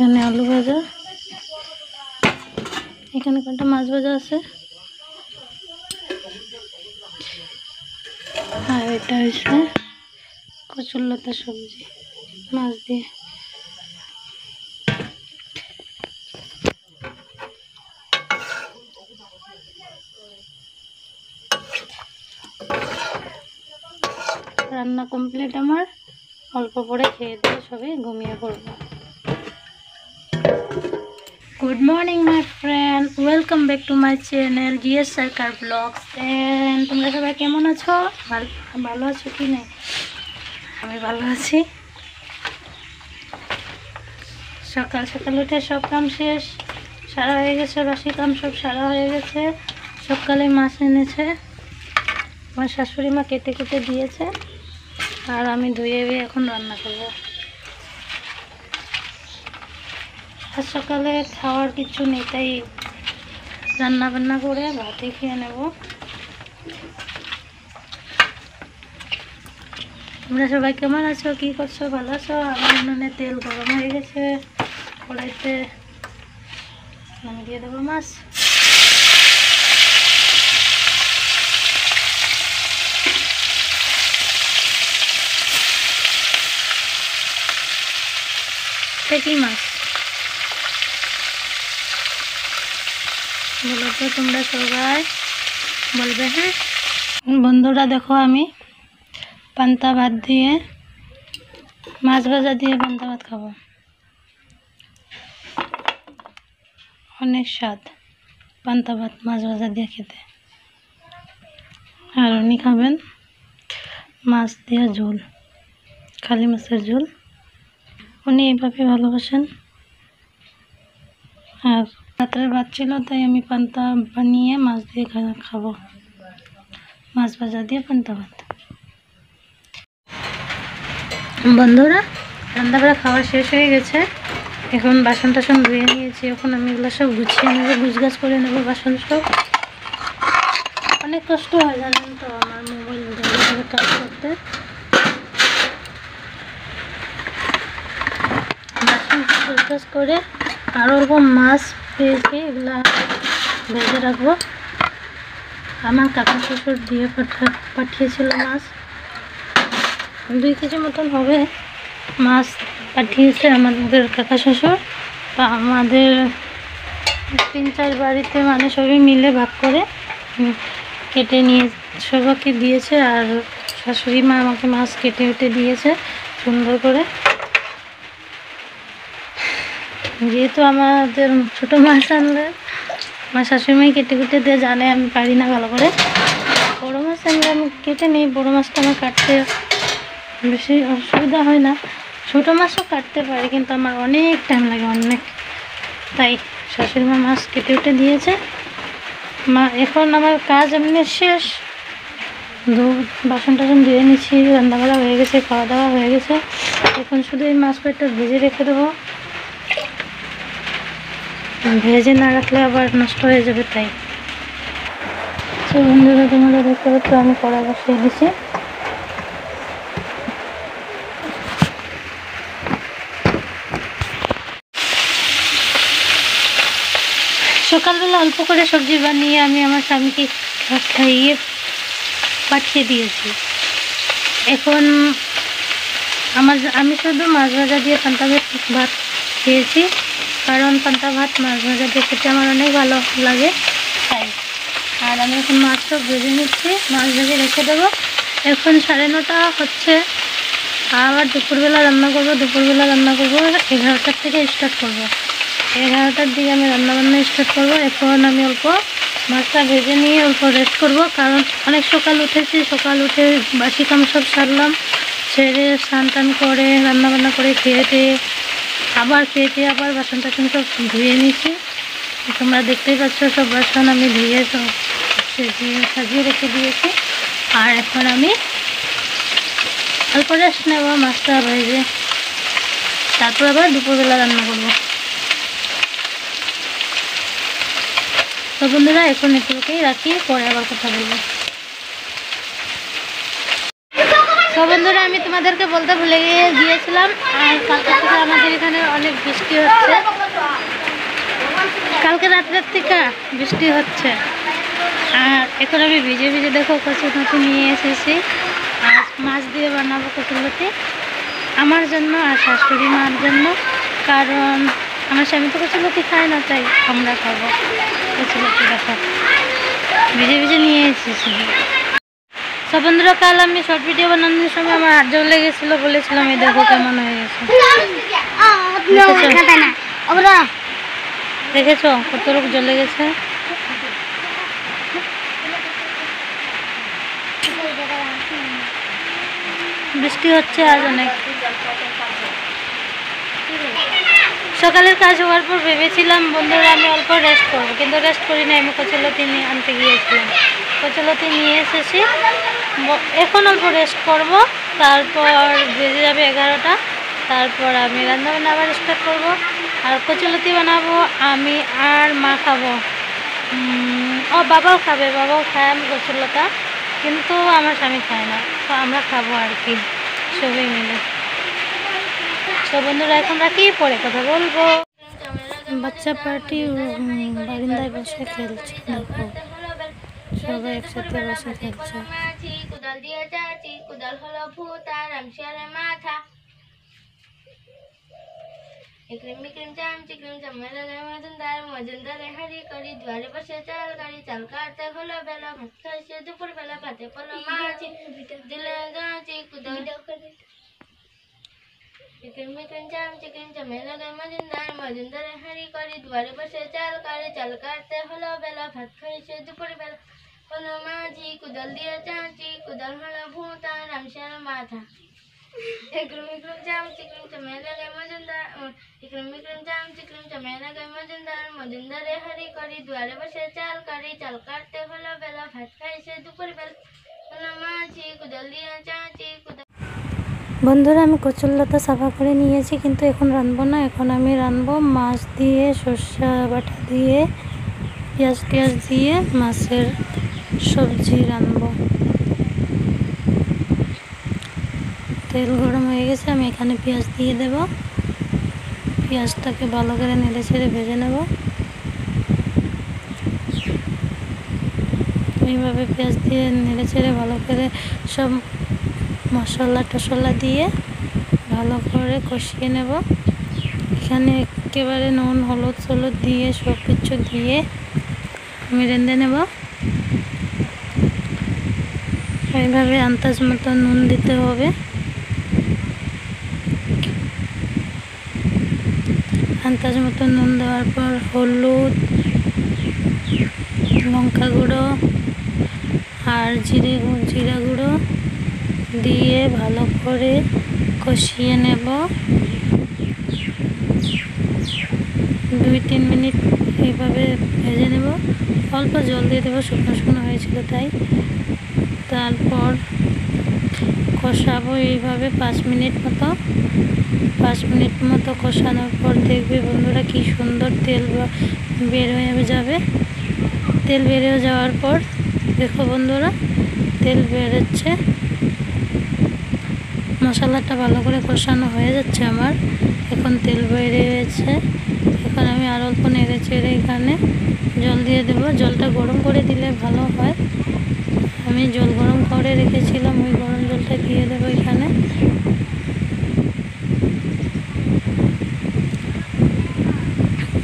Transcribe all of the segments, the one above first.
এখানে আলু ভাজা। এখানে কটা মাছ ভাজা আছে। আর এটা হচ্ছে কচুর লতা সবজি, মাছ দিয়ে। রান্না কমপ্লিট আমার। অল্প পরে খেয়ে দিয়ে সবাই ঘুমিয়ে পড়ব। Good morning my friend welcome back to my channel GS Sarkar blogs and তোমরা সবাই কেমন আছো? ভাল- আছো কি নেই? আমি ভালো আছি। সকাল সকাল উঠে সব কাম শেষ। সারা হয়ে গেছে বাসি কাম সব সারা হয়ে গেছে। সকালে মাছ এনেছে। আমার শাশুড়ি মা কেটে কেটে দিয়েছে। আর আমি ধুয়ে এখন রান্না করব। আর সকালে খাওয়ার কিছু নেই, তাই রান্না বান্না করে ভাতে খেয়ে নেব। তোমরা সবাই কেমন আছো? কি করছ? ভালো আছো? আমার উনুনে তেল গরম হয়ে গেছে। কড়াইতে আমি দিয়ে দেবো মাছ। কি বলো তো তোমরা সবাই বলবে হ্যাঁ? বন্ধুরা, দেখো আমি পান্তা ভাত দিয়ে, মাছ ভাজা দিয়ে পান্তা ভাত খাব। অনেক স্বাদ পান্তা ভাত, মাছ ভাজা দিয়ে খেতে। আর উনি খাবেন মাছ দিয়ে ঝোল খালি মাছের ঝোল। উনি এইভাবে ভালোবাসেন। আর রাত্রের ভাত ছিল, তাই আমি পান্তা বানিয়ে মাছ দিয়ে খাব। মাছ ভাজা দিয়ে পান্তা ভাত। বন্ধুরা রান্নাবাড়া খাওয়া শেষ হয়ে গেছে। এখন বাসন টাসন ধুয়ে নিয়েছি। এখন আমি এগুলো সব গুছিয়ে নেব, গুছগাছ করে নেব বাসন সব। অনেক কষ্ট হয় জানেন তো, আমার মোবাইল কাজ করতে। বাসন গুছগাছ করে, আর ওরকম মাছ পেয়েছি এগুলা ভেজে রাখব। আমার কাকা শ্বশুর দিয়ে পাঠা, পাঠিয়েছিল মাছ। দুই কেজি মতন হবে। মাছ পাঠিয়েছে আমাদের কাকা শ্বশুর তা আমাদের তিন, চার বাড়িতে মানে সবাই মিলে ভাগ করে কেটে নিয়ে সবাইকে দিয়েছে। আর শাশুড়ি মা আমাকে মাছ কেটে কেটে দিয়েছে সুন্দর করে। যেহেতু আমাদের ছোটো মাছ আনলে আমার শাশুড়ি কেটে কুটে দিয়ে জানে, আমি পারি না ভালো করে। বড়ো মাছ আনলে আমি কেটে নিই, বড়ো মাছটা আমার কাটতে বেশি অসুবিধা হয় না। ছোটো মাছও কাটতে পারি, কিন্তু আমার অনেক টাইম লাগে, অনেক। তাই শাশুড়ি মা মাছ কেটে উঠে দিয়েছে। মা, এখন আমার কাজ এমনি শেষ। দু বাসন টাসন ধুয়ে নিচ্ছি, রান্নাবাড়া হয়ে গেছে, খাওয়া দাওয়া হয়ে গেছে। এখন শুধু এই মাছ কয়েকটা ভেজে রেখে দেবো। ভেজে না রাখলে আবার নষ্ট হয়ে যাবে, তাই। বন্ধুরা, তোমরা দেখতে পাচ্ছ, আমি কড়া বসিয়ে দিছি সকালবেলা অল্প করে সবজি বানিয়ে আমি আমার স্বামীকে খাইয়ে পাঠিয়ে দিয়েছি। এখন আমার, আমি শুধু মাছ ভাজা দিয়ে পান্তা ভাত খেয়েছি। কারণ পান্তা ভাত, মাছ ভাজা দিয়ে খেতে আমার অনেক ভালো লাগে, তাই। আর আমি এখন মাছটা ভেজে নিচ্ছি, মাছ ভেজে রেখে দেবো। এখন সাড়ে নটা হচ্ছে, আবার দুপুরবেলা রান্না করব, দুপুরবেলা রান্না করব, এগারোটার থেকে স্টার্ট করব। এগারোটার দিকে আমি রান্না বান্না স্টার্ট করব, এখন আমি অল্প মাছটা ভেজে নিয়ে অল্প রেস্ট করব, কারণ অনেক সকাল উঠেছি, সকাল উঠে বাসি কাম সব সারলাম। ছেড়ে স্নান টান করে, রান্নাবান্না করে খেয়ে টেয়ে আবার খেয়ে আবার বাসন টাসন সব ধুয়ে নিয়েছি। তোমরা দেখতেই পাচ্ছ, সব বাসন আমি ধুয়ে সব সাজিয়ে রেখে দিয়েছি। আর এখন আমি অল্প রেস্ট নেব, মাছটা ভেজে। তারপর আবার দুপুরবেলা রান্না করব। তো বন্ধুরা, এখন এগুলোকেই রাখি, পরে আবার কথা বলব। তো বন্ধুরা, আমি তোমাদেরকে বলতে ভুলে গিয়ে গিয়েছিলাম, আর কালকে থেকে আমাদের এখানে অনেক বৃষ্টি হচ্ছে। কালকে রাত্রের থেকে বৃষ্টি হচ্ছে। আর এখন আমি ভিজে ভিজে দেখো কচুলতি নিয়ে এসেছি। আর মাছ দিয়ে বানাবো কচুলতি আমার জন্য আর শাশুড়ি মার জন্য। কারণ আমার স্বামী তো কচুলতি খায় না, তাই আমরা খাব কচুলতি দেখো। ভিজে ভিজে নিয়ে এসেছি। বন্ধুরা, কাল আমি শর্ট ভিডিও বানানোর সময় আমার হাত জল লেগেছিলো বলেছিলাম, এই দেখো কেমন হয়ে গেছে। দেখেছ? কত লোক জ্বলে গেছে। বৃষ্টি হচ্ছে আজ অনেক। সকালের কাজ হওয়ার পর ভেবেছিলাম, বন্ধুরা, আমি অল্প রেস্ট করব। কিন্তু রেস্ট করি না আমি কচলতি নিয়ে আনতে গিয়েছিলাম। কচলতি নিয়ে এসেছি। এখন অল্প রেস্ট করব। তারপর বেজে যাবে এগারোটা। তারপর আমি রান্না বান্না আবার স্টার্ট করব। আর কচলতি বানাবো, আমি আর মা খাব। ও, বাবাও খাবে, বাবাও খায় আমি কচলতা কিন্তু আমার স্বামী খায় না। তো আমরা খাব আর কি সবই মিলে। তো বন্ধুরা, এখন রাখি, পরে কথা বলব। বাচ্চা পার্টি বারিন্দায় বসে খেলছে, দেখো। সবাই একসাথে বসে খেলছে। দুপুর বেলা ভাতে পলো মাছি, দিলে ইকরিম মিকরিম চাম চিকরিম চামেলা গায়ে মজুমদার মজুমদারে হারি করি দুয়ারে বসে চাল গাড়ি চাল কাটতে হলো বেলা ভাত খাইছে দুপুর বেলা হলো মাঝি কুদাল দিয়ে চাচি কুদাল হলো ভূতা রামশার মাথা ইকরুম ইকরুম চাম চিকরুম চমেলা গে মজুমদার ইকরুম ইকরুম চাম চিকরুম চমেলা গে মজুমদার মজুমদারে হারি করি দুয়ারে বসে চাল কারি চাল কাটতে হলো বেলা ভাত খাইছে দুপুর বেলা হলো মাঝি কুদাল দিয়ে চাচি কুদাল বন্ধুরা, আমি কচুরলতা সাফা করে নিয়েছি, কিন্তু এখন রানবো না। এখন আমি রানবো মাছ দিয়ে, সর্ষা বাটা দিয়ে, পেঁয়াজ টিয়াজ দিয়ে মাছের সবজি রানবো তেল গরম হয়ে গেছে, আমি এখানে পেঁয়াজ দিয়ে দেব। পেঁয়াজটাকে ভালো করে নেড়ে ছেড়ে ভেজে নেব। এইভাবে পেঁয়াজ দিয়ে নেড়ে ছেড়ে ভালো করে সব মশলা টশলা দিয়ে ভালো করে কষিয়ে নেব। এখানে একেবারে নুন, হলুদ হলুদ দিয়ে সব কিছু দিয়ে আমি রেঁধে নেব। এইভাবে আন্দাজ মতো নুন দিতে হবে। আন্দাজ মতো নুন দেওয়ার পর হলুদ, লঙ্কা গুঁড়ো আর জিরে, জিরা গুঁড়ো দিয়ে ভালো করে কষিয়ে নেব। দুই তিন মিনিট এইভাবে ভেজে নেব। অল্প জল দিয়ে দেবো, শুকনো শুকনো হয়েছিল তাই। তারপর কষাবো এইভাবে পাঁচ মিনিট মতো। পাঁচ মিনিট মতো কষানোর পর দেখবে বন্ধুরা কি সুন্দর তেল বের হয়ে যাবে। তেল বেরিয়ে যাওয়ার পর দেখো বন্ধুরা, তেল বেরোচ্ছে মশলাটা ভালো করে কষানো হয়ে যাচ্ছে আমার। এখন তেল বেরিয়েছে এখন আমি আর অল্প নেড়ে চেড়ে এখানে জল দিয়ে দেবো। জলটা গরম করে দিলে ভালো হয়। আমি জল গরম করে রেখেছিলাম, ওই গরম জলটা দিয়ে দেবো এখানে।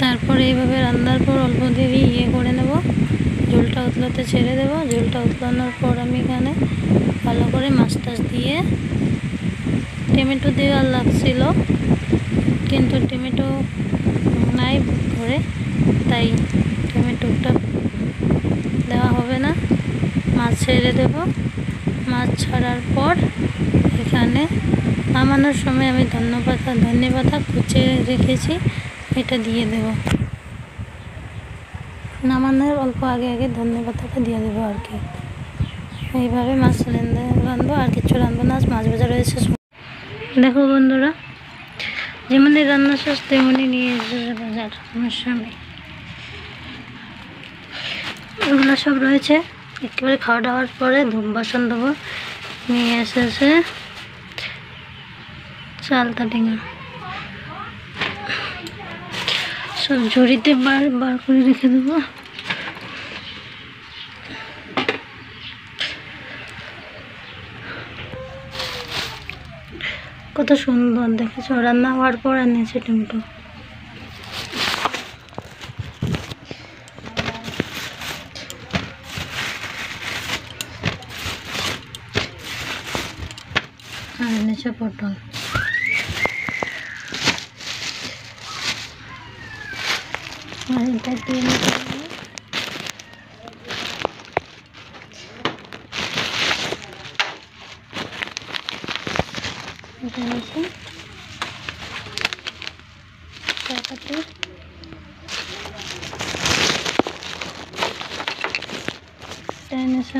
তারপর এইভাবে রান্নার পর অল্প দেরি ইয়ে করে নেব। ঝোলটা উতলাতে ছেড়ে দেবো। ঝোলটা উতলানোর পর আমি এখানে ভালো করে মাছ টাছ দিয়ে টমেটো দেওয়া লাগছিল, কিন্তু টমেটো নাই ঘরে তাই টমেটোটা দেওয়া হবে না। মাছ ছেড়ে দেব। মাছ ছাড়ার পর এখানে নামানোর সময় আমি ধন্যবাদ ধন্যবাদ কুচে রেখেছি, এটা দিয়ে দেব। নামানোর অল্প আগে আগে ধন্যবাদটা দিয়ে দেবো আর কি। এইভাবে মাছ রেঁধে রাঁধবো আর কিছু রাঁধবো না মাছ ভাজা রয়েছে। দেখো বন্ধুরা যেমনই রান্না শেষ তেমনই নিয়ে এসেছে বাজার আমার স্বামী। এগুলো সব রয়েছে। একেবারে খাওয়া দাওয়ার পরে ধূপ বাসন দেবো নিয়ে এসেছে চালতা ডিঙা। সব ঝুড়িতে বার বার করে রেখে দেবো। কত সুন্দর দেখেছ। রান্না হওয়ার পর এনেছে টমেটো আর এনেছে পটল। আর এটা আছে। চাপাতি।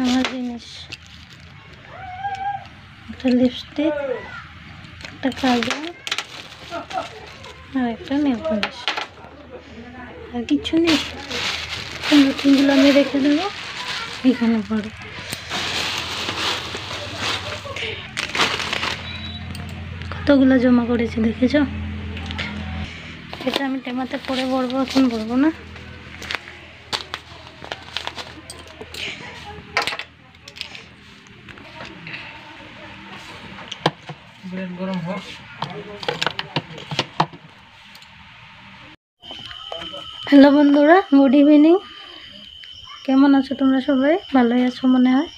আমার জিনিস। একটা লিপস্টিক একটা কাজল আর একটা নেল পলিশ আর কিছু নেই। নতুনগুলো আমি রেখে দেবো। এখানে পরে কতগুলো জমা করেছি দেখেছ? এটা আমি টেমাতে পরে ভরবো এখন বলব না। হ্যালো বন্ধুরা গুড ইভিনিং। কেমন আছো তোমরা সবাই? ভালোই আছো মনে হয়?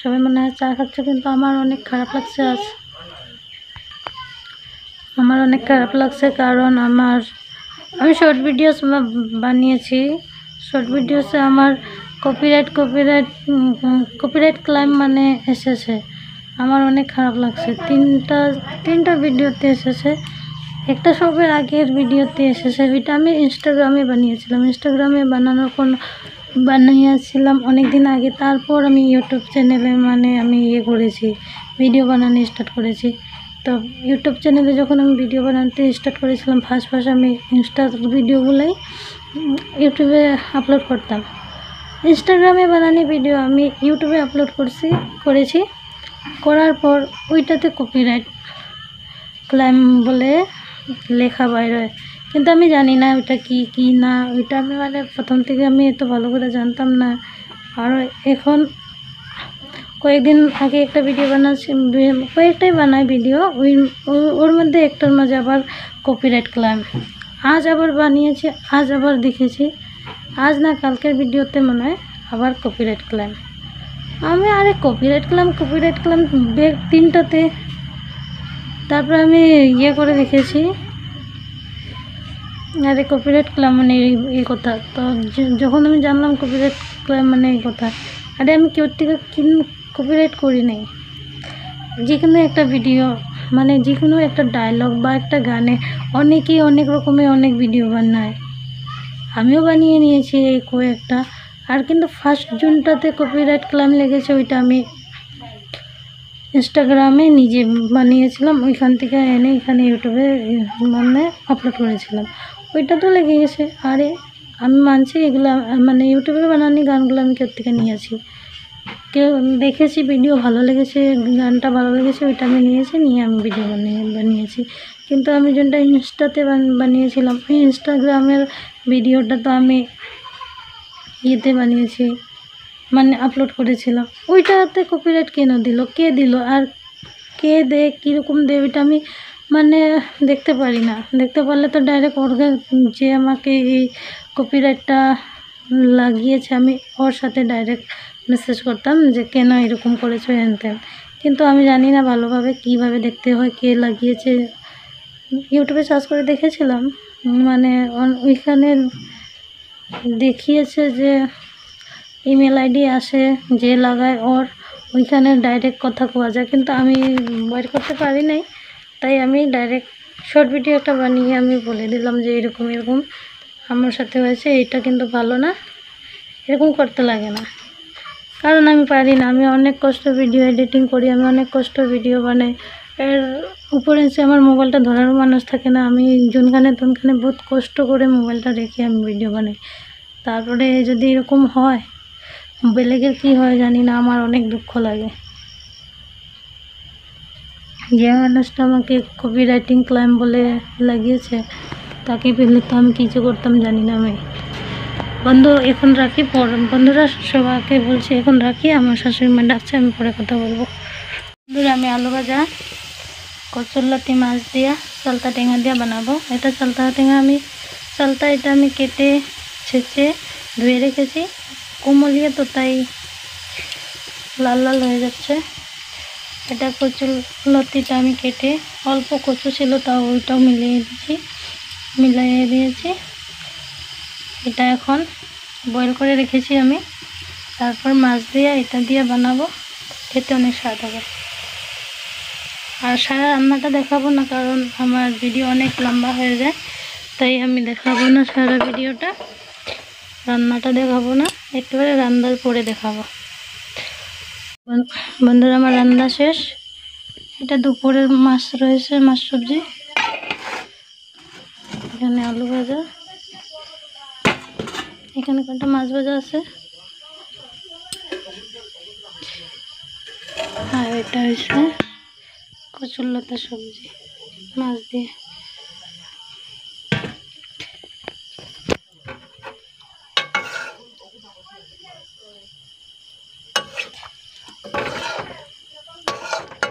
সবাই মনে হয় চা খাচ্ছো কিন্তু আমার অনেক খারাপ লাগছে আজ। আমার অনেক খারাপ লাগছে কারণ আমার, আমি শর্ট ভিডিওস বানিয়েছি। শর্ট ভিডিওসে আমার কপিরাইট কপিরাইট কপিরাইট ক্লাইম মানে এসেছে। আমার অনেক খারাপ লাগছে। তিনটা তিনটা ভিডিওতে এসেছে। একটা সবের আগের ভিডিওতে এসেছে। ওইটা আমি ইনস্টাগ্রামে বানিয়েছিলাম। ইনস্টাগ্রামে বানানোর কোনো, বানিয়েছিলাম অনেক দিন আগে। তারপর আমি ইউটিউব চ্যানেলে মানে আমি ইয়ে করেছি। ভিডিও বানানো স্টার্ট করেছি। তো ইউটিউব চ্যানেলে যখন আমি ভিডিও বানাতে স্টার্ট করেছিলাম ফার্স্ট ফার্স্ট আমি ইনস্টা ভিডিওগুলোই ইউটিউবে আপলোড করতাম। ইনস্টাগ্রামে বানানি ভিডিও আমি ইউটিউবে আপলোড করছি, করেছি। করার পর ওইটাতে কপিরাইট ক্লাইম বলে লেখা বাইরে কিন্তু আমি জানি না ওইটা কি কি না, ওইটা আমি মানে প্রথম থেকে আমি এত ভালো করে জানতাম না। আর এখন কয়েকদিন আগে একটা ভিডিও বানাচ্ছি কয়েকটাই বানাই ভিডিও ওই, ওর মধ্যে একটার মাঝে আবার কপিরাইট ক্লাইম আজ আবার বানিয়েছি, আজ আবার দেখেছি। আজ না কালকের ভিডিওতে মনে হয় আবার কপিরাইট ক্লাইম আমি আরে কপিরাইট ক্লাইম কপিরাইট ক্লাইম বেগ তিনটাতে। তারপরে আমি ইয়ে করে দেখেছি। আরে কপিরাইট ক্লাইম মানে এই এই কথা। তো যখন আমি জানলাম কপিরাইট ক্লাইম মানে এই কথা, আরে আমি কেউ থেকে কিন কপিরাইট করি নাই। যে কোনো একটা ভিডিও মানে যে কোনো একটা ডায়লগ বা একটা গানে অনেকেই অনেক রকমের অনেক ভিডিও বানায়। আমিও বানিয়ে নিয়েছি এই কয়েকটা। আর কিন্তু ফার্স্ট জুনটাতে কপিরাইট ক্লাইম লেগেছে, ওইটা আমি ইনস্টাগ্রামে নিজে বানিয়েছিলাম, ওইখান থেকে এনে এখানে ইউটিউবে মানে আপলোড করেছিলাম। ওইটা তো লেগে গেছে। আরে, আমি মানছি এগুলো মানে ইউটিউবে বানানি গানগুলো আমি কেউ থেকে নিয়েছি কেউ দেখেছি, ভিডিও ভালো লেগেছে, গানটা ভালো লেগেছে, ওইটা আমি নিয়েছি, নিয়ে আমি ভিডিও বানিয়ে, বানিয়েছি। কিন্তু আমি যেটা ইনস্টাতে বান- বানিয়েছিলাম ইনস্টাগ্রামের ভিডিওটা তো আমি ইয়েতে বানিয়েছি মানে আপলোড করেছিলাম। ওইটাতে কপিরাইট কেন দিল? কে দিল? আর কে দে, কীরকম দে ওইটা আমি মানে দেখতে পারি না। দেখতে পারলে তো ডাইরেক্ট ওর যে আমাকে এই কপিরাইটটা লাগিয়েছে, আমি ওর সাথে ডাইরেক্ট মেসেজ করতাম যে, কেন এরকম করেছ হ্যান ত্যান কিন্তু আমি জানি না ভালোভাবে কীভাবে দেখতে হয়, কে লাগিয়েছে। ইউটিউবে সার্চ করে দেখেছিলাম। মানে ওইখানে দেখিয়েছে যে ইমেল আইডি আসে, যে লাগায় ওর, ওইখানে ডাইরেক্ট কথা কোয়া যায়। কিন্তু আমি বের করতে পারি নাই। তাই আমি ডাইরেক্ট শর্ট ভিডিও একটা বানিয়ে আমি বলে দিলাম যে, এরকম এরকম। আমার সাথে হয়েছে এটা কিন্তু ভালো না। এরকম করতে লাগে না। কারণ আমি পারি না। আমি অনেক কষ্ট ভিডিও এডিটিং করি, আমি অনেক কষ্ট ভিডিও বানাই। এর উপরে যে আমার মোবাইলটা ধরারও মানুষ থাকে না। আমি যোনখানে তোনখানে বহুত কষ্ট করে মোবাইলটা রেখে আমি ভিডিও বানাই। তারপরে যদি এরকম হয় বেলেগের কি হয় জানি না, আমার অনেক দুঃখ লাগে। যে মানুষটা আমাকে কপি রাইটিং ক্লাইম বলে লাগিয়েছে, তাকে পেলে তো আমি কিছু করতাম জানি না আমি। বন্ধু, এখন রাখি বন্ধুরা, সবাইকে বলছি, এখন রাখি, আমার শাশুড়ি মা ডাকছে, আমি পরে কথা বলব। বন্ধুরা, আমি আলু ভাজা কচুরলতি মাছ দিয়া, চালতা টেঙা দিয়া বানাবো। এটা চালতা টেঙা আমি চালতা এটা আমি কেটে, ছেঁচে ধুয়ে রেখেছি। কোমলিয়ে তো তাই লাল লাল হয়ে যাচ্ছে। এটা কচুর লতিটা আমি কেটে, অল্প কচু ছিল তাও ওইটাও মিলিয়ে দিয়েছি মিলিয়ে দিয়েছি। এটা এখন বয়েল করে রেখেছি আমি। তারপর মাছ দিয়ে এটা দিয়ে বানাবো। খেতে অনেক স্বাদ হবে। আর সারা রান্নাটা দেখাবো না, কারণ আমার ভিডিও অনেক লম্বা হয়ে যায়। তাই আমি দেখাবো না সারা ভিডিওটা রান্নাটা দেখাবো না, একেবারে রান্নার পরে দেখাবো। বন- বন্ধুরা, আমার রান্না শেষ। এটা দুপুরের মাছ রয়েছে, মাছ সবজি। এখানে আলু ভাজা। এখানে কটা মাছ ভাজা আছে। আর এটা হচ্ছে কচুর লতা সবজি, মাছ দিয়ে।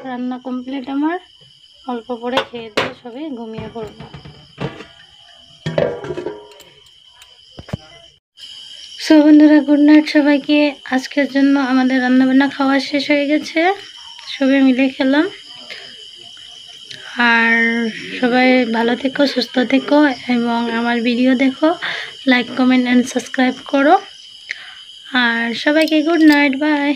রান্না কমপ্লিট আমার। অল্প পরে খেয়ে দিয়ে সবাই ঘুমিয়ে পড়ব। সো বন্ধুরা গুড নাইট সবাইকে। আজকের জন্য আমাদের রান্নাবান্না খাওয়া শেষ হয়ে গেছে। সবাই মিলে খেলাম। আর সবাই ভালো থেকো, সুস্থ থেকো এবং আমার ভিডিও দেখো। লাইক কমেন্ট অ্যান্ড সাবস্ক্রাইব করো। আর সবাইকে গুড নাইট বাই